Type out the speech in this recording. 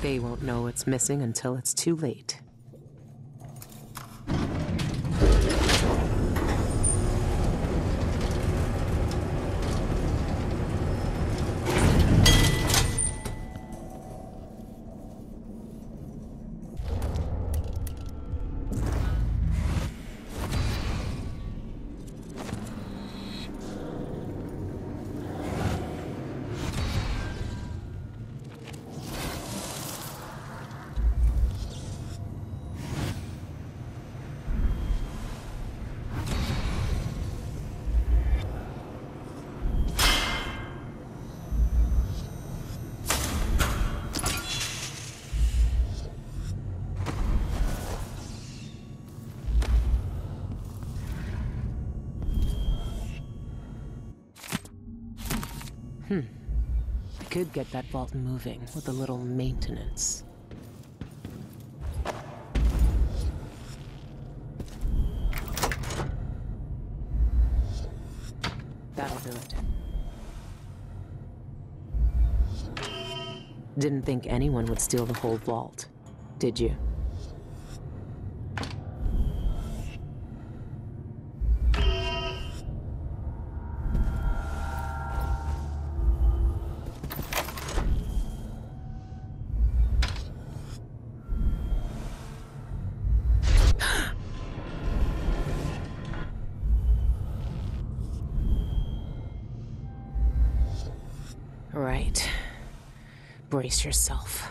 They won't know it's missing until it's too late. Hmm. Could get that vault moving with a little maintenance. That'll do it. Didn't think anyone would steal the whole vault, did you? Right. Brace yourself.